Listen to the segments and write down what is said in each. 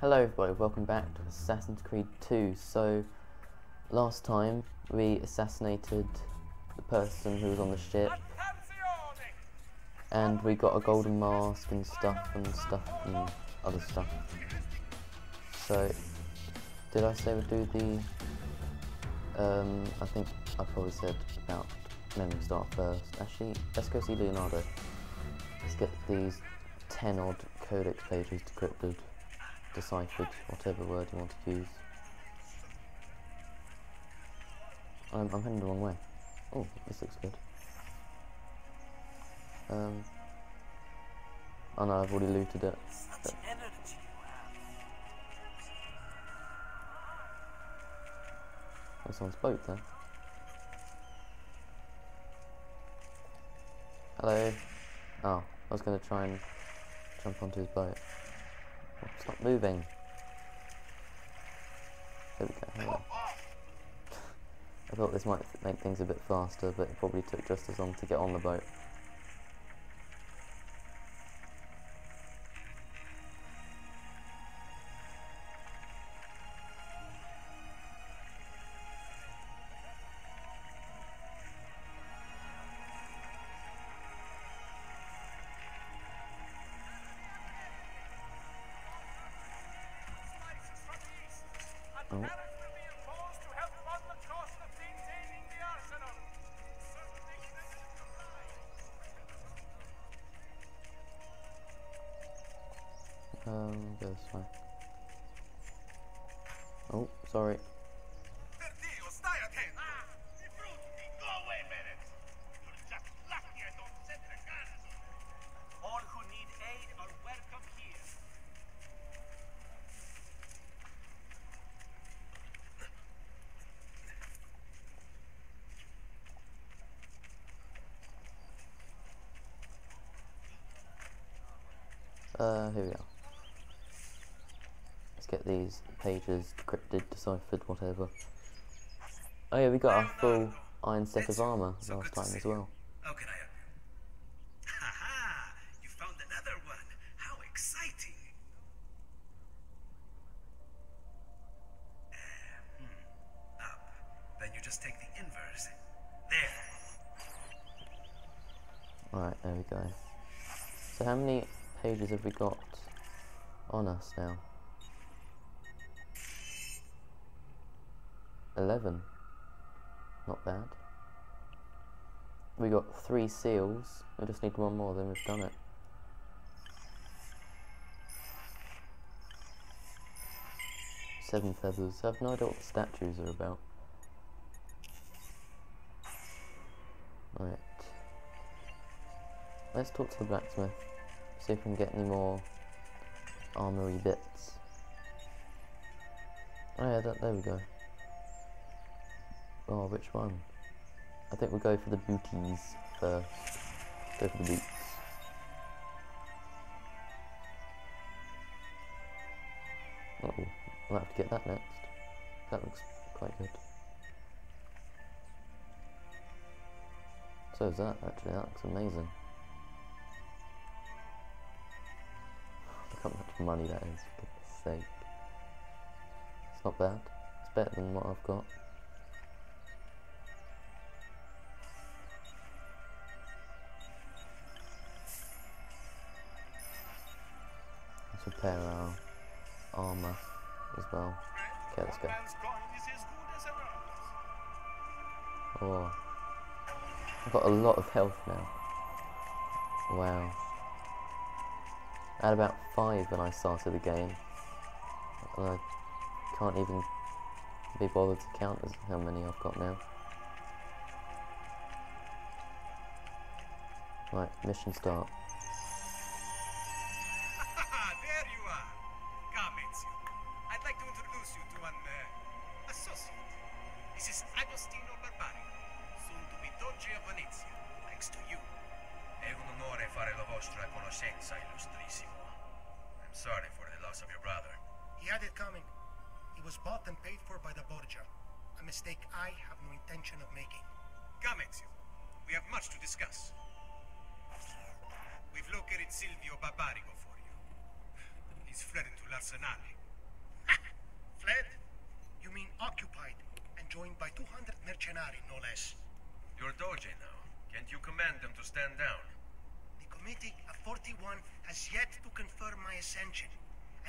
Hello everybody, welcome back to Assassin's Creed 2. So, last time we assassinated the person who was on the ship and we got a golden mask and stuff and stuff and other stuff. So, did I say we'd do the, um, I think I probably said about Memory start first. Actually, let's go see Leonardo. Let's get these 10 odd codex pages decrypted deciphered, whatever word you want to use. I'm, I'm heading the wrong way. Oh, this looks good. Um. Oh no, I've already looted it. But There's someone's boat there. Hello. Oh, I was going to try and jump onto his boat. Stop moving. There we go. I thought this might make things a bit faster, but it probably took just as long to get on the boat. This way. Oh, sorry. All who need aid are welcome here. Uh, here we are. These pages decrypted, deciphered, whatever. Oh yeah, we got our full iron set of armour So last time as well. How can I help you? Haha! You found another one. How exciting! Uh, hmm. Up. Then you just take the inverse. There. Alright, there we go. So how many pages have we got on us now? Eleven. Not bad. We got three seals. We just need one more, then we've done it. Seven feathers. I have no idea what the statues are about. Right. Let's talk to the blacksmith. See if we can get any more armory bits. Oh yeah, that, there we go. Oh, which one? I think we'll go for the booties first. Go for the boots. Oh, we'll have to get that next. That looks quite good. So is that actually, that looks amazing. Look how much money that is, for goodness sake. It's not bad. It's better than what I've got. Repair our armour as well. Okay, let's go. Oh, I've got a lot of health now. Wow. I had about five when I started the game. And I can't even be bothered to count as how many I've got now. Right, mission start. Intention of making. Come, Ezio. We have much to discuss. We've located Silvio Barbarigo for you. He's fled into l'Arsenale. Fled? You mean occupied and joined by 200 mercenari, no less. You're Doge now. Can't you command them to stand down? The committee of 41 has yet to confirm my ascension.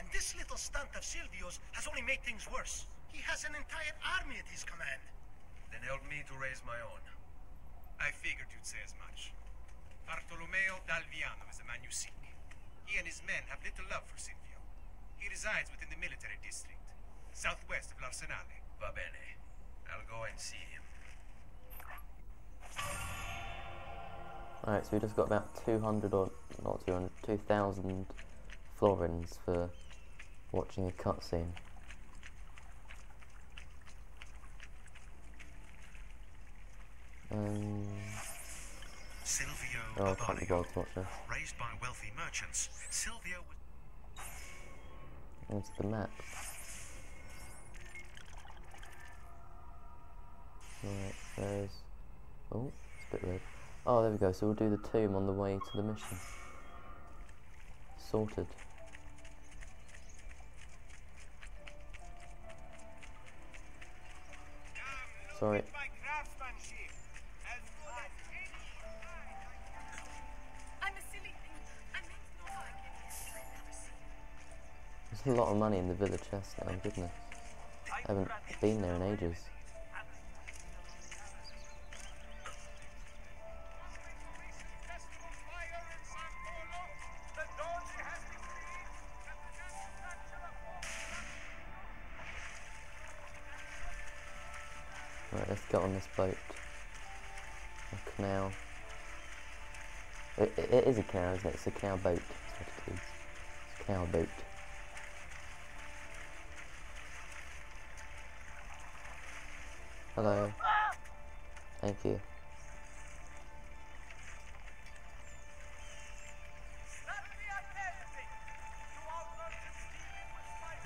And this little stunt of Silvio's has only made things worse. He has an entire army at his command. Then help me to raise my own. I figured you'd say as much. Bartolomeo d'Alviano is the man you seek. He and his men have little love for Silvio. He resides within the military district, southwest of L'Arsenale. Va bene. I'll go and see him. Alright, so we just got about 200 or not 200, 2,000 florins for watching a cutscene. Um, Silvio oh, I can't be to watch this. Raised by wealthy merchants, Silvio was Into the map. Right, there's... Oh, it's a bit red. Oh, there we go. So we'll do the tomb on the way to the mission. Sorted. Sorry. There's a lot of money in the village chest now, goodness. I haven't been there in ages. Right, let's get on this boat. A canal. It, it, it is a canal, isn't it? It's a canal boat. It is. It's a canal boat. Thank you.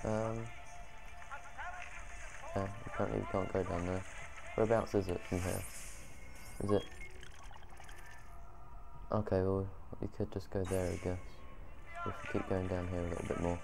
Um. Yeah, apparently we can't go down there. Whereabouts is it from here? Is it? Okay, well, we could just go there, I guess. If we keep going down here a little bit more.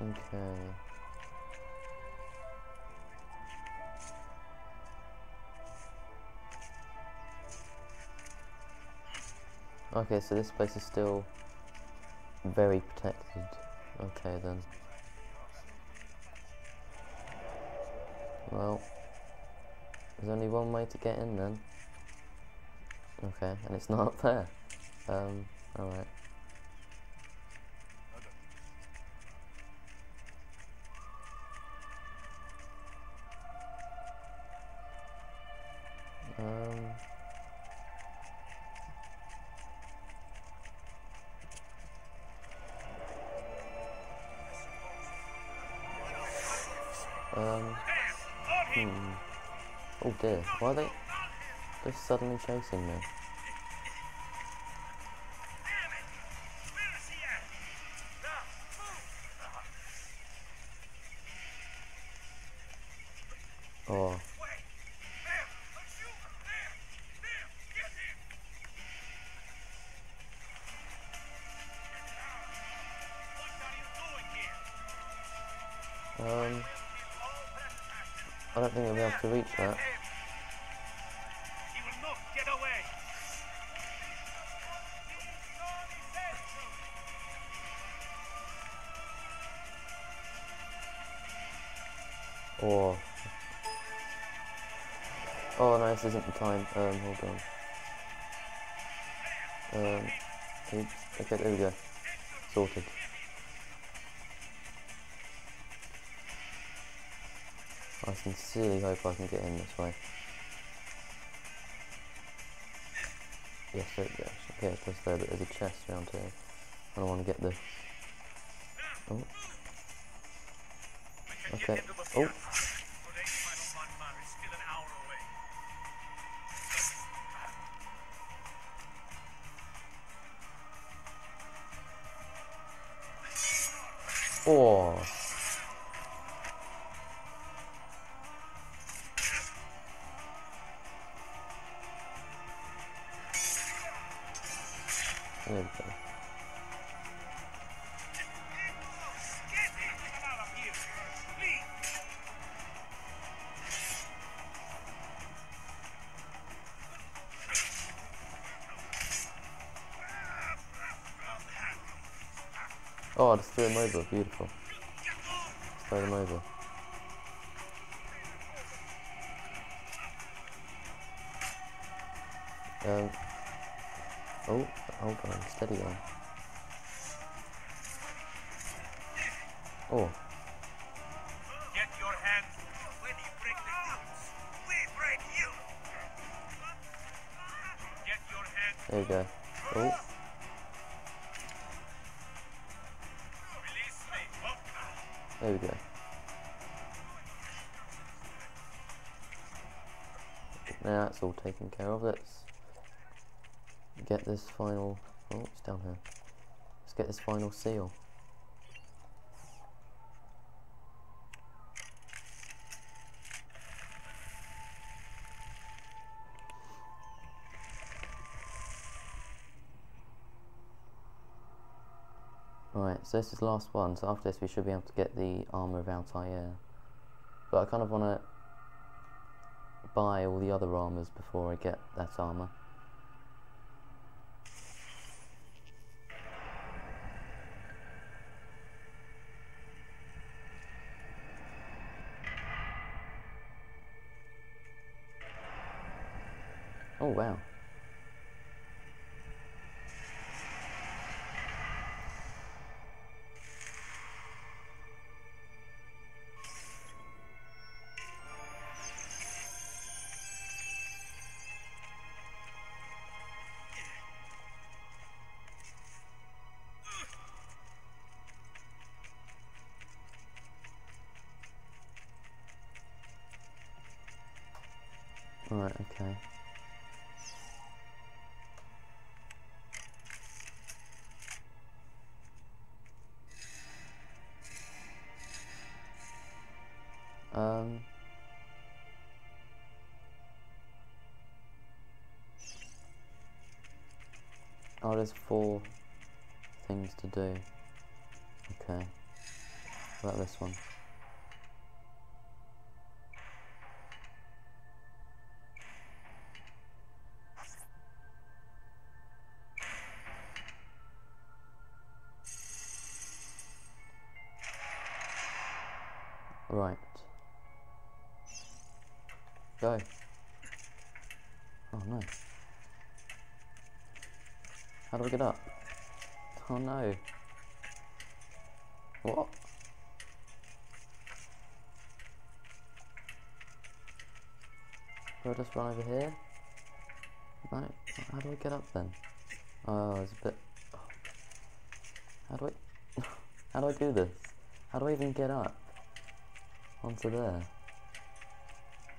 Okay. Okay, so this place is still very protected. Okay then. Well, there's only one way to get in then. Okay, and it's not up there. Um, alright. Um, hmm. Oh dear, why are they they're suddenly chasing me? Able to reach that. Or oh no, this isn't the time. Um, hold on. Um, oops. okay, there we go. Sorted. I sincerely hope I can get in this way. Yes, there we go. Okay, it goes there, but there's a chest around here. I don't want to get this. Oh. Okay. Oh. field. Oh, I just threw. Beautiful. Just throw. Um. Oh, hold on. Steady on. Oh, Get your hands when you break the. We break you! Get your hands. there we go. Oh, Release me. Oh. there we go. Now that's all taken care of. Let's get this final. Oh, it's down here. Let's get this final seal. Right, so this is the last one. So after this, we should be able to get the armor of Altair. But I kind of want to buy all the other armors before I get that armor. Oh wow. Alright, okay. Um. Oh, there's four things to do. Okay. What about this one? Oh no. What? Do I just run over here? No. How do I get up then? Oh, it's a bit. How do I? How do I do this? How do I even get up? Onto there.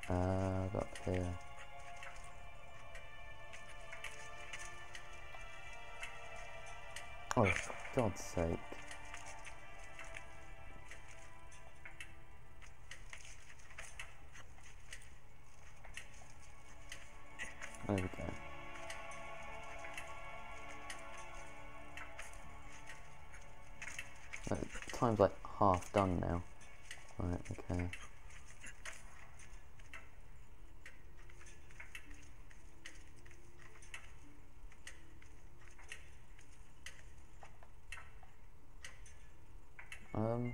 Uh, up here. Oh, God's sake. There we go. Time's like half done now. Right, okay. Um,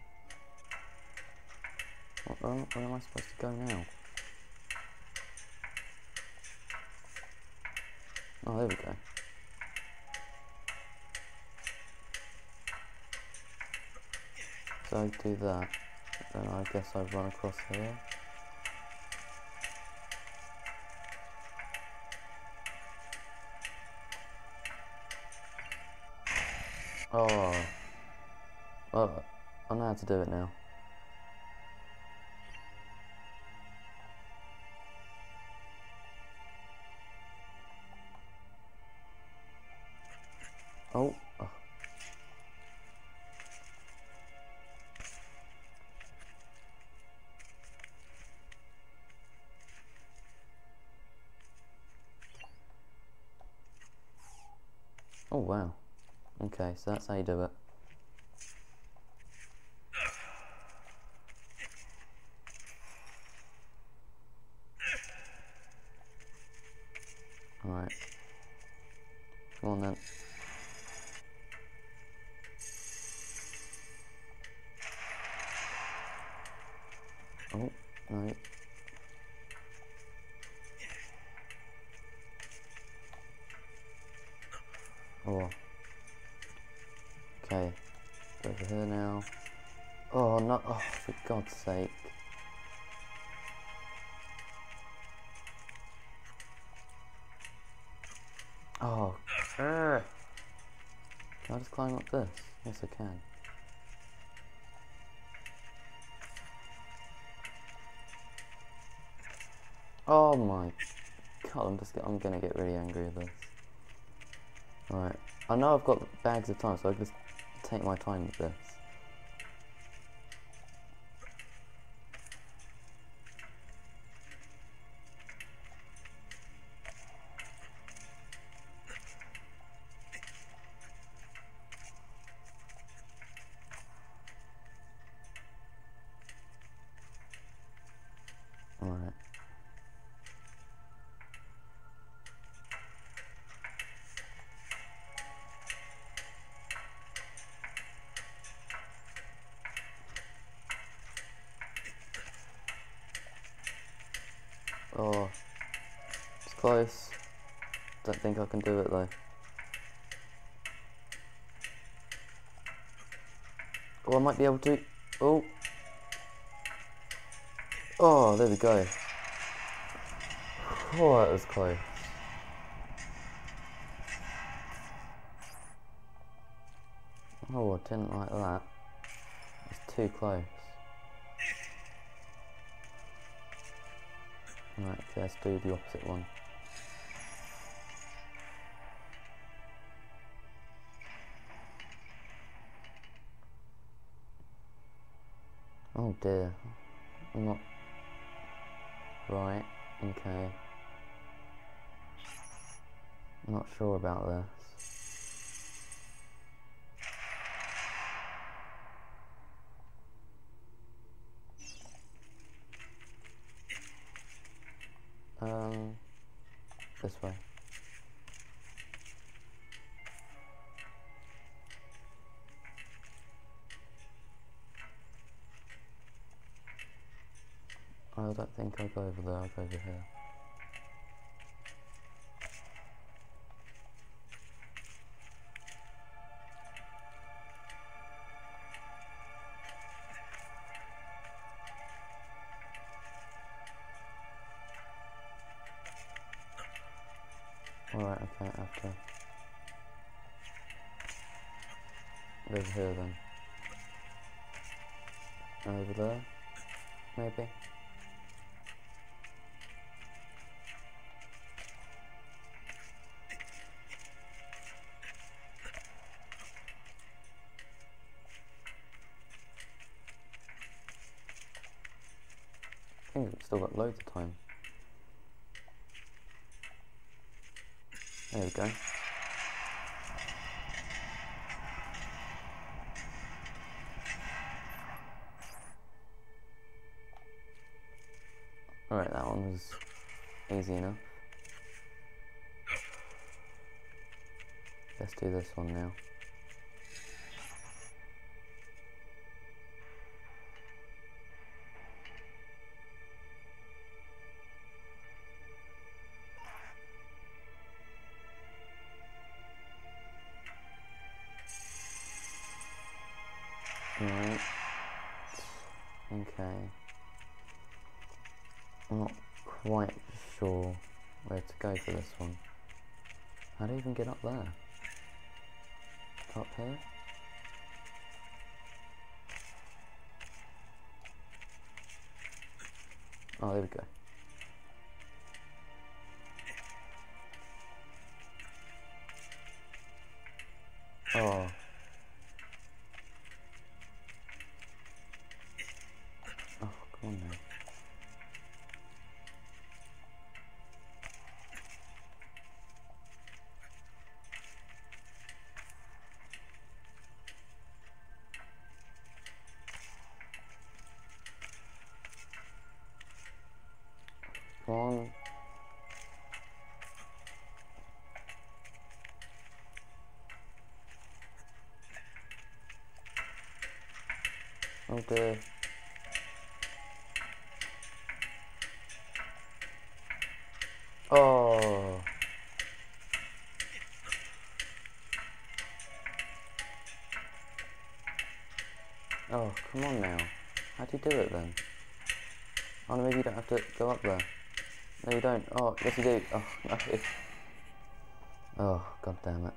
where, where am I supposed to go now? Oh, there we go. So I do that, and I guess I run across here. Oh. Oh. I know how to do it now. Oh. oh. Oh wow. Okay, so that's how you do it. God's sake! Oh. Can I just climb up this? Yes, I can. Oh my god! I'm just. I'm gonna get really angry with this. Alright. I know I've got bags of time, so I can just take my time with this. Close. Don't think I can do it though. Oh, I might be able to. Oh. Oh, there we go. Oh, that was close. Oh, I didn't like that. It's too close. Right, let's do the opposite one. Oh dear. I'm not... Right, okay. I'm not sure about this. I'll go over there, I'll go over here. Alright, okay, after. Over here then. Over there, maybe. There we go. Alright, that one was easy enough. Let's do this one now. up there? Up here? Oh, there we go. Oh. Oh dear. Oh. Oh, come on now. How do you do it then? Oh, maybe you don't have to go up there. No, you don't. Oh, yes you do. Oh, no. Oh, god damn it.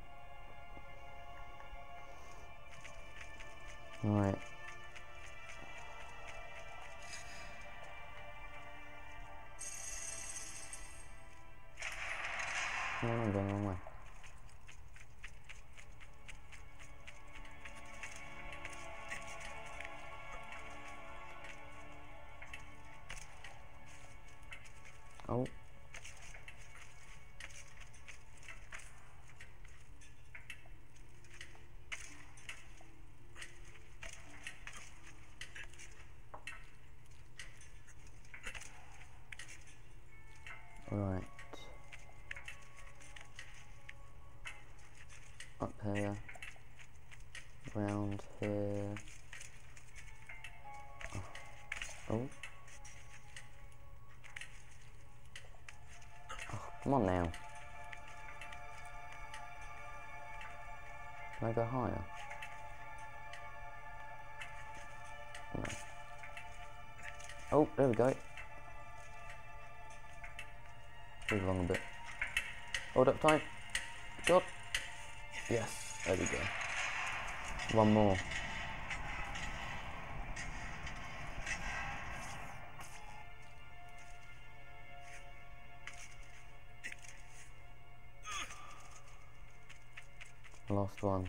Alright. Right. Up here. Round here. Oh. oh. Oh, come on now. Can I go higher? No. Oh, there we go. Move along a bit. Hold up tight. God. Yes, there we go. One more. Last one.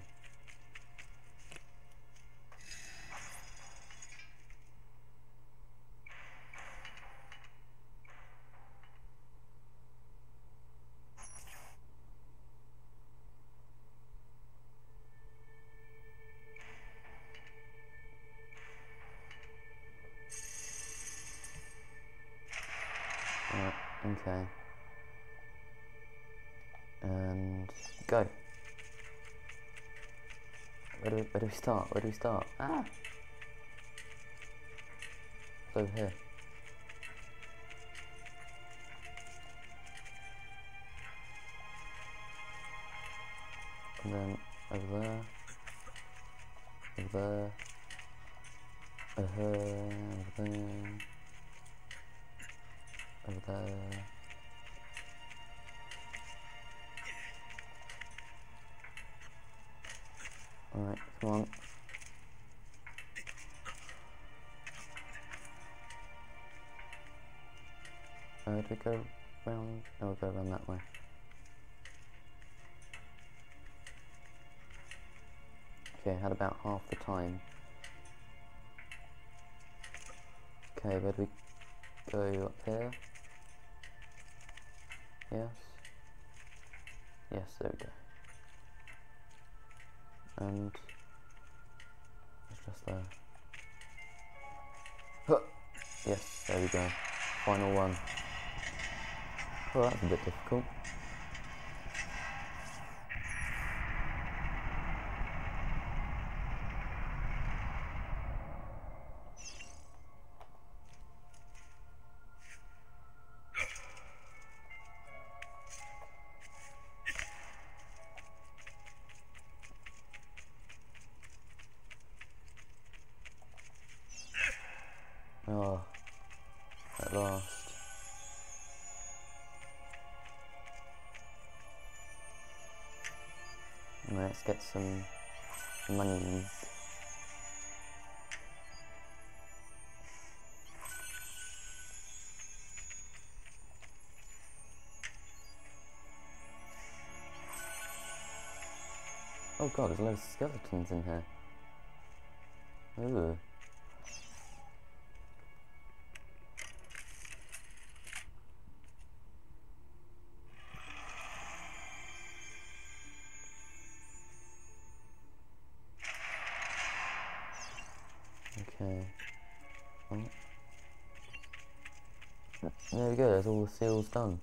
Start? Where do we start? Ah! It's over here. And then over there. Over there. Over there. Over there. Over there. Alright, come on. Uh, do we go round? No, we'll go around that way. Okay, had about half the time. Okay, where do we go up here? Yes. Yes, there we go. And it's just there. Huh. Yes, there we go. Final one. Oh, that's a bit difficult. Let's get some, money. Oh god, there's a lot of skeletons in here. Ooh. Seals done.